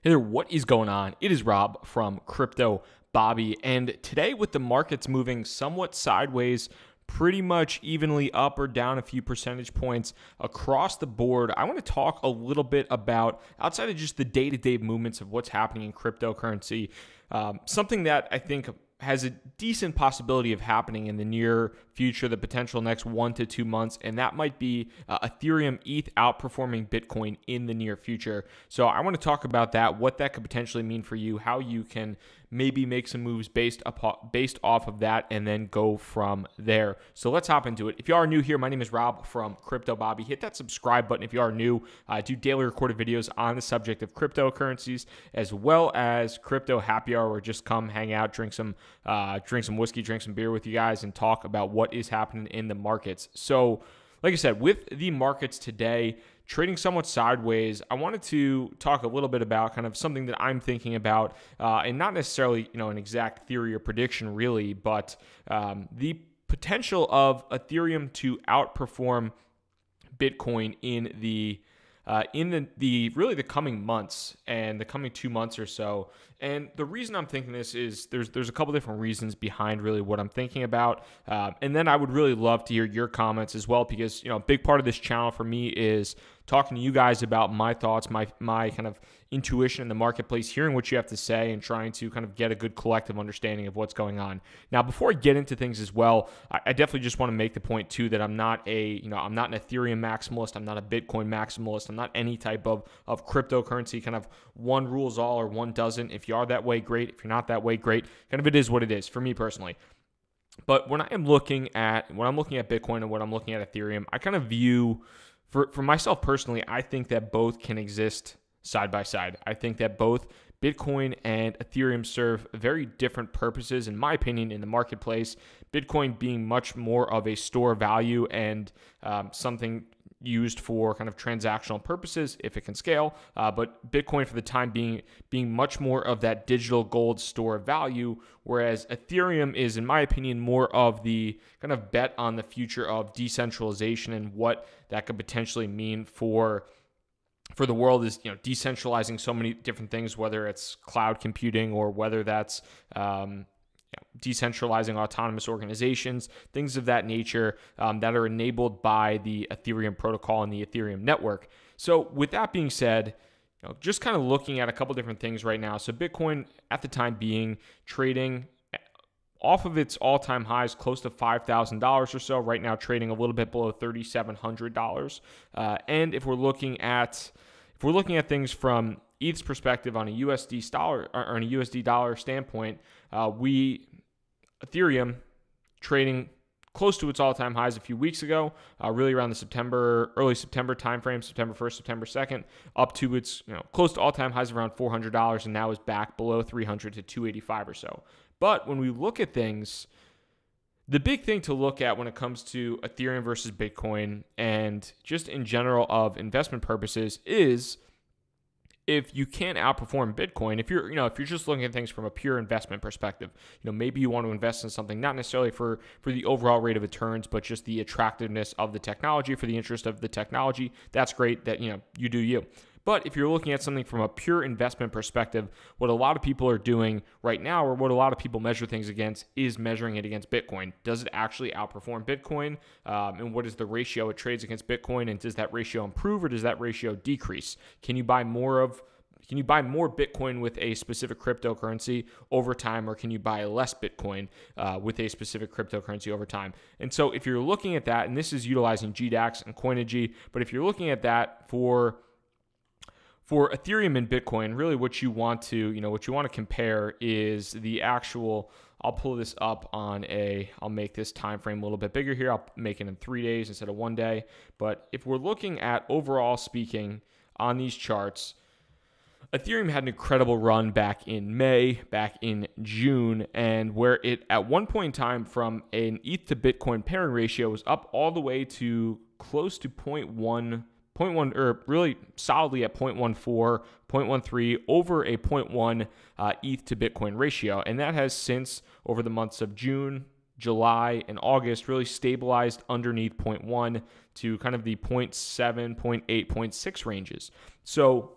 Hey there, what is going on? It is Rob from Crypto Bobby, and today with the markets moving somewhat sideways, pretty much evenly up or down a few percentage points across the board, I want to talk a little bit about outside of just the day to day movements of what's happening in cryptocurrency, um, something that I think has a decent possibility of happening in the near future, the potential next one to two months, and that might be uh, Ethereum ETH outperforming Bitcoin in the near future. So I want to talk about that, what that could potentially mean for you, how you can maybe make some moves based upon based off of that, and then go from there. So let's hop into it. If you are new here, my name is Rob from Crypto Bobby. Hit that subscribe button if you are new. I do daily recorded videos on the subject of cryptocurrencies as well as crypto happy hour, where just come hang out, drink some uh, drink some whiskey, drink some beer with you guys, and talk about what is happening in the markets. So, like I said, with the markets today trading somewhat sideways, I wanted to talk a little bit about kind of something that I'm thinking about, uh, and not necessarily you know an exact theory or prediction really, but um, the potential of Ethereum to outperform Bitcoin in the uh, in the, the really the coming months and the coming two months or so. And the reason I'm thinking this is there's there's a couple different reasons behind really what I'm thinking about. Uh, and then I would really love to hear your comments as well because you know a big part of this channel for me is talking to you guys about my thoughts, my my kind of intuition in the marketplace, hearing what you have to say, and trying to kind of get a good collective understanding of what's going on. Now, before I get into things as well, I, I definitely just want to make the point too that I'm not a you know I'm not an Ethereum maximalist, I'm not a Bitcoin maximalist, I'm not any type of of cryptocurrency kind of one rules all or one doesn't. If you are that way, great. If you're not that way, great. Kind of it is what it is for me personally. But when I am looking at when I'm looking at Bitcoin and when I'm looking at Ethereum, I kind of view for for myself personally, I think that both can exist side by side. I think that both Bitcoin and Ethereum serve very different purposes, in my opinion, in the marketplace. Bitcoin being much more of a store value and um, something used for kind of transactional purposes if it can scale. Uh, but Bitcoin, for the time being, being much more of that digital gold store of value, whereas Ethereum is, in my opinion, more of the kind of bet on the future of decentralization and what that could potentially mean for for the world is you know decentralizing so many different things whether it's cloud computing or whether that's um, you know, decentralizing autonomous organizations, things of that nature um, that are enabled by the Ethereum protocol and the Ethereum network. So, with that being said, you know, just kind of looking at a couple different things right now. So, Bitcoin at the time being trading off of its all-time highs, close to five thousand dollars or so. Right now, trading a little bit below thirty-seven hundred dollars. Uh, and if we're looking at if we're looking at things from ETH's perspective on a USD dollar or on a USD dollar standpoint, uh, we Ethereum trading close to its all-time highs a few weeks ago, uh, really around the September, early September timeframe, September 1st, September 2nd, up to its you know close to all-time highs around $400, and now is back below 300 to 285 or so. But when we look at things, the big thing to look at when it comes to Ethereum versus Bitcoin and just in general of investment purposes is if you can't outperform Bitcoin, if you're, you know, if you're just looking at things from a pure investment perspective, you know, maybe you want to invest in something not necessarily for for the overall rate of returns, but just the attractiveness of the technology, for the interest of the technology, that's great that, you know, you do you. But if you're looking at something from a pure investment perspective, what a lot of people are doing right now, or what a lot of people measure things against, is measuring it against Bitcoin. Does it actually outperform Bitcoin? Um, and what is the ratio it trades against Bitcoin? And does that ratio improve or does that ratio decrease? Can you buy more of can you buy more Bitcoin with a specific cryptocurrency over time, or can you buy less Bitcoin uh, with a specific cryptocurrency over time? And so, if you're looking at that, and this is utilizing GDAX and Coinigy, but if you're looking at that for for Ethereum and Bitcoin, really what you want to, you know, what you want to compare is the actual I'll pull this up on a I'll make this time frame a little bit bigger here. I'll make it in 3 days instead of 1 day. But if we're looking at overall speaking on these charts, Ethereum had an incredible run back in May, back in June, and where it at one point in time from an ETH to Bitcoin pairing ratio was up all the way to close to 0.1 0.1 or really solidly at 0.14, 0.13 over a 0.1 uh, ETH to Bitcoin ratio. And that has since over the months of June, July, and August really stabilized underneath 0.1 to kind of the 0.7, 0.8, 0.6 ranges. So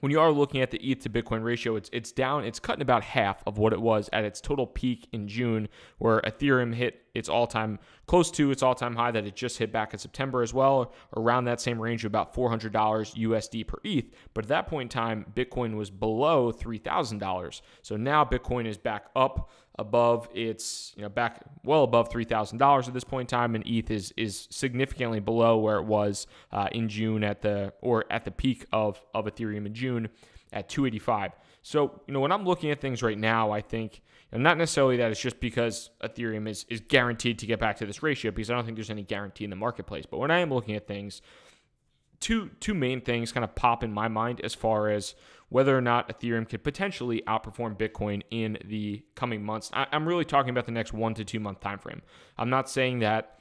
when you are looking at the ETH to Bitcoin ratio, it's it's down. It's cutting about half of what it was at its total peak in June, where Ethereum hit its all-time close to its all-time high that it just hit back in September as well, around that same range of about $400 USD per ETH. But at that point in time, Bitcoin was below $3,000. So now Bitcoin is back up above its, you know, back well above $3,000 at this point in time, and ETH is is significantly below where it was uh, in June at the or at the peak of of Ethereum in June at 285. So, you know, when I'm looking at things right now, I think not necessarily that it's just because Ethereum is, is guaranteed to get back to this ratio, because I don't think there's any guarantee in the marketplace. But when I am looking at things, two two main things kind of pop in my mind as far as whether or not Ethereum could potentially outperform Bitcoin in the coming months. I, am really talking about the next one to two month time frame. I'm not saying that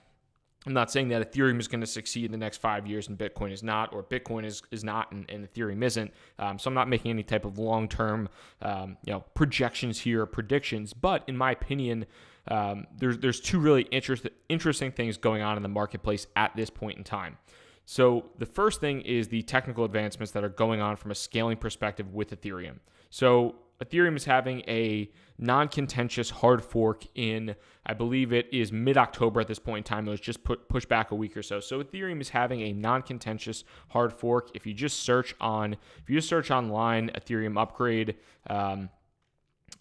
I'm not saying that Ethereum is going to succeed in the next five years and Bitcoin is not, or Bitcoin is, is not and, and Ethereum isn't. Um, so I'm not making any type of long term, um, you know, projections here, predictions. But in my opinion, um, there's there's two really interest, interesting things going on in the marketplace at this point in time. So the first thing is the technical advancements that are going on from a scaling perspective with Ethereum. So Ethereum is having a non contentious hard fork in, I believe it is mid October at this point in time. It was just put, pushed back a week or so. So Ethereum is having a non contentious hard fork. If you just search on, if you just search online, Ethereum upgrade, um,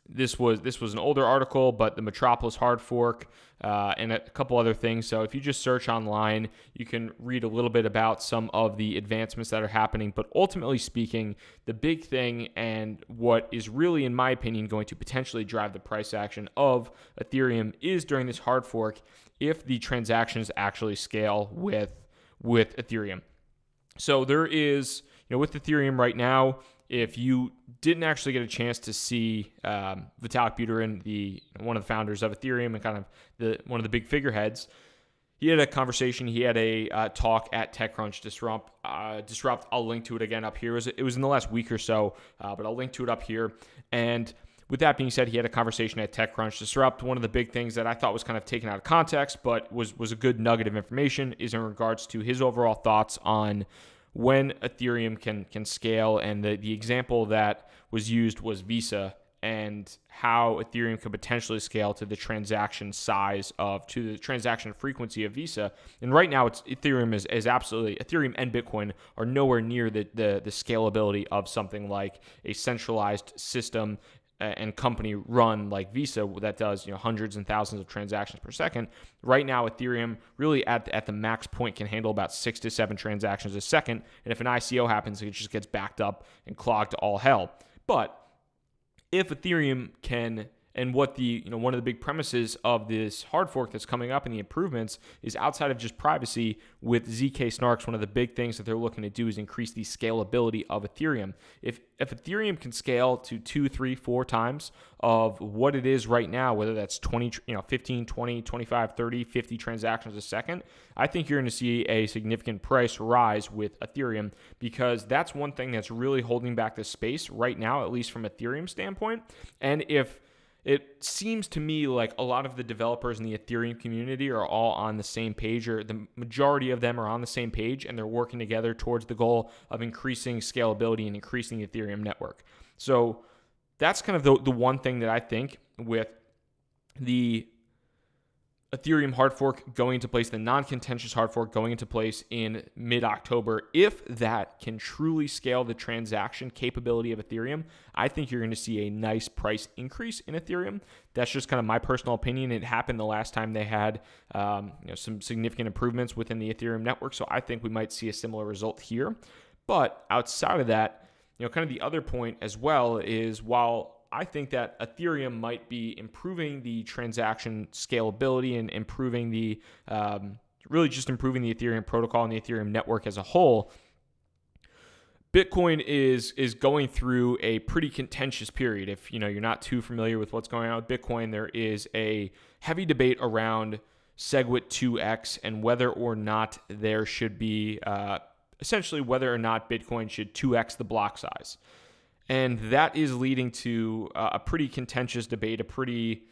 this was this was an older article, but the Metropolis hard fork uh, and a couple other things. So if you just search online, you can read a little bit about some of the advancements that are happening. But ultimately speaking, the big thing and what is really, in my opinion, going to potentially drive the price action of Ethereum is during this hard fork if the transactions actually scale with with Ethereum. So there is, you know, with Ethereum right now, if you didn't actually get a chance to see um, Vitalik Buterin, the one of the founders of Ethereum and kind of the one of the big figureheads, he had a conversation. He had a uh, talk at TechCrunch Disrupt. Uh, Disrupt. I'll link to it again up here. It was, it was in the last week or so, uh, but I'll link to it up here. And with that being said, he had a conversation at TechCrunch Disrupt. One of the big things that I thought was kind of taken out of context, but was was a good nugget of information, is in regards to his overall thoughts on when Ethereum can can scale. And the, the example that was used was Visa and how Ethereum could potentially scale to the transaction size of to the transaction frequency of Visa. And right now, it's Ethereum is, is absolutely Ethereum and Bitcoin are nowhere near the, the the scalability of something like a centralized system and company run like Visa that does you know hundreds and thousands of transactions per second. Right now, Ethereum really at at the max point can handle about six to seven transactions a second, and if an ICO happens, it just gets backed up and clogged to all hell. But if Ethereum can and what the you know one of the big premises of this hard fork that's coming up and the improvements is outside of just privacy with zk snarks one of the big things that they're looking to do is increase the scalability of ethereum. If if ethereum can scale to two three four times of what it is right now whether that's 20 you know 15 20 25 30 50 transactions a second i think you're going to see a significant price rise with ethereum because that's one thing that's really holding back the space right now at least from ethereum standpoint. And if it seems to me like a lot of the developers in the Ethereum community are all on the same page, or the majority of them are on the same page, and they're working together towards the goal of increasing scalability and increasing the Ethereum network. So that's kind of the, the one thing that I think with the Ethereum hard fork going into place, the non contentious hard fork going into place in mid October, if that can truly scale the transaction capability of Ethereum, I think you're going to see a nice price increase in Ethereum. That's just kind of my personal opinion. It happened the last time they had um, you know, some significant improvements within the Ethereum network. So I think we might see a similar result here. But outside of that, you know, kind of the other point as well is while I think that Ethereum might be improving the transaction scalability and improving the um, really just improving the Ethereum protocol and the Ethereum network as a whole. Bitcoin is is going through a pretty contentious period. If you know you're not too familiar with what's going on with Bitcoin, there is a heavy debate around SegWit 2x and whether or not there should be uh, essentially whether or not Bitcoin should 2x the block size. And that is leading to uh, a pretty contentious debate, a pretty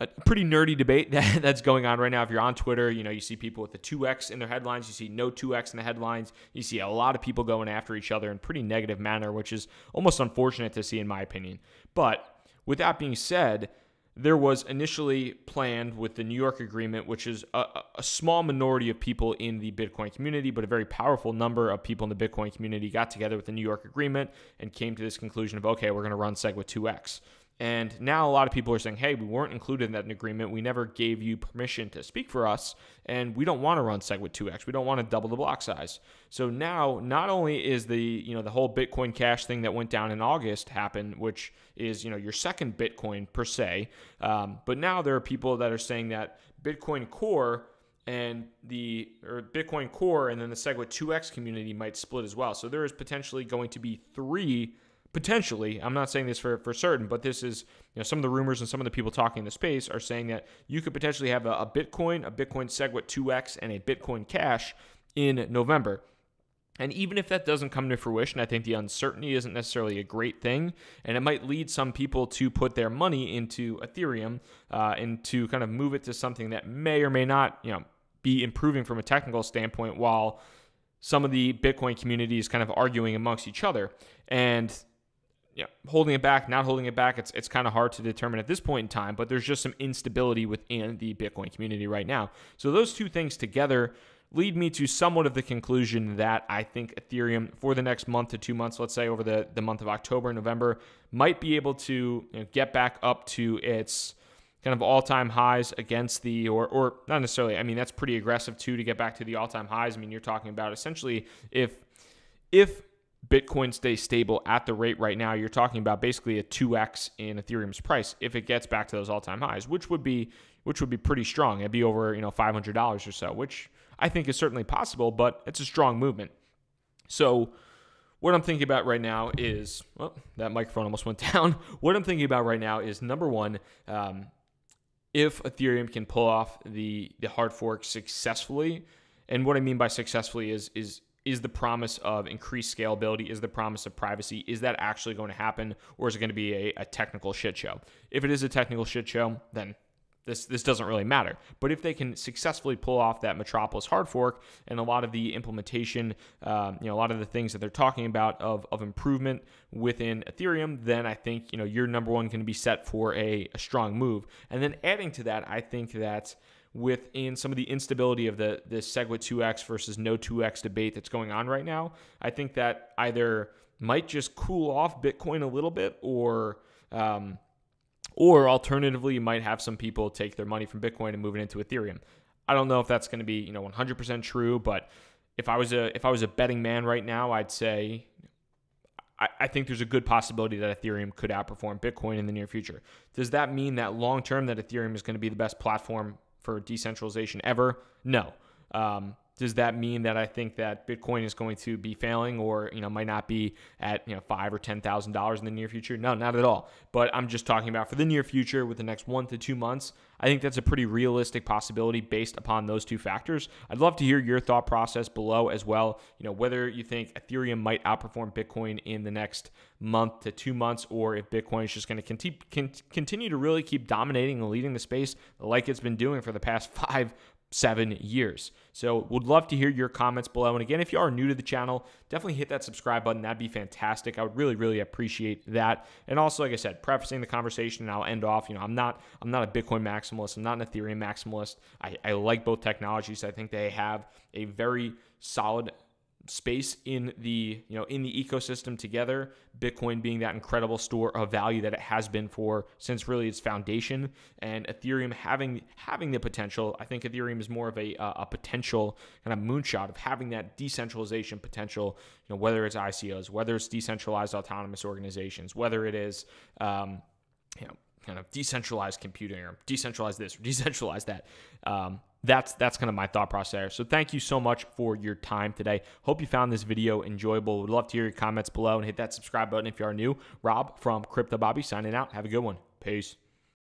a pretty nerdy debate that, that's going on right now. If you're on Twitter, you know, you see people with the 2x in their headlines, you see no 2x in the headlines, you see a lot of people going after each other in pretty negative manner, which is almost unfortunate to see in my opinion. But with that being said, there was initially planned with the New York agreement, which is a, a, small minority of people in the Bitcoin community, but a very powerful number of people in the Bitcoin community got together with the New York agreement and came to this conclusion of, okay, we're going to run SegWit 2x. And now a lot of people are saying, hey, we weren't included in that agreement. We never gave you permission to speak for us, and we don't want to run SegWit 2x. We don't want to double the block size. So now, not only is the you know the whole Bitcoin Cash thing that went down in August happened, which is you know your second Bitcoin per se, um, but now there are people that are saying that Bitcoin Core and the or Bitcoin Core and then the SegWit 2x community might split as well. So there is potentially going to be three potentially, I'm not saying this for, for certain, but this is, you know, some of the rumors and some of the people talking in the space are saying that you could potentially have a, a Bitcoin, a Bitcoin SegWit 2X, and a Bitcoin Cash in November. And even if that doesn't come to fruition, I think the uncertainty isn't necessarily a great thing. And it might lead some people to put their money into Ethereum uh, and to kind of move it to something that may or may not, you know, be improving from a technical standpoint while some of the Bitcoin community is kind of arguing amongst each other. And you know, holding it back, not holding it back, it's it's kind of hard to determine at this point in time, but there's just some instability within the Bitcoin community right now. So those two things together lead me to somewhat of the conclusion that I think Ethereum for the next month to two months, let's say over the, the month of October November, might be able to you know, get back up to its kind of all-time highs against the or or not necessarily I mean that's pretty aggressive too to get back to the all-time highs. I mean you're talking about essentially if if Bitcoin stays stable at the rate right now, you're talking about basically a 2x in Ethereum's price if it gets back to those all-time highs, which would be which would be pretty strong. It'd be over, you know, $500 or so, which I think is certainly possible, but it's a strong movement. So, what I'm thinking about right now is, well, that microphone almost went down. What I'm thinking about right now is number one, um, if Ethereum can pull off the the hard fork successfully, and what I mean by successfully is is is the promise of increased scalability, is the promise of privacy, is that actually going to happen, or is it going to be a, a technical shit show? If it is a technical shit show, then this this doesn't really matter. But if they can successfully pull off that Metropolis hard fork and a lot of the implementation, um, you know, a lot of the things that they're talking about of, of improvement within Ethereum, then I think you know you're number one going to be set for a, a strong move. And then adding to that, I think that within some of the instability of the the SegWit 2x versus no 2x debate that's going on right now. I think that either might just cool off Bitcoin a little bit, or um, or alternatively, you might have some people take their money from Bitcoin and move it into Ethereum. I don't know if that's going to be you know 100% true, but if I was a if I was a betting man right now, I'd say I, think there's a good possibility that Ethereum could outperform Bitcoin in the near future. Does that mean that long term that Ethereum is going to be the best platform for decentralization ever? No. Um, does that mean that I think that Bitcoin is going to be failing or you know might not be at you know five or ten thousand dollars in the near future? No, not at all. But I'm just talking about for the near future with the next one to two months. I think that's a pretty realistic possibility based upon those two factors. I'd love to hear your thought process below as well. You know whether you think Ethereum might outperform Bitcoin in the next month to two months, or if Bitcoin is just going to continue to really keep dominating and leading the space like it's been doing for the past five seven years. So, would love to hear your comments below. And again, if you are new to the channel, definitely hit that subscribe button. That'd be fantastic. I would really, really appreciate that. And also, like I said, prefacing the conversation, and I'll end off. You know, I'm not, I'm not a Bitcoin maximalist. I'm not an Ethereum maximalist. I, I like both technologies. I think they have a very solid space in the you know in the ecosystem together bitcoin being that incredible store of value that it has been for since really its foundation. And ethereum having having the potential i think ethereum is more of a a potential kind of moonshot of having that decentralization potential you know whether it's icos whether it's decentralized autonomous organizations whether it is um, you know kind of decentralized computing or decentralized this or decentralized that um, that's that's kind of my thought process there. So thank you so much for your time today. Hope you found this video enjoyable. Would love to hear your comments below and hit that subscribe button if you are new. Rob from Crypto Bobby signing out. Have a good one. Peace.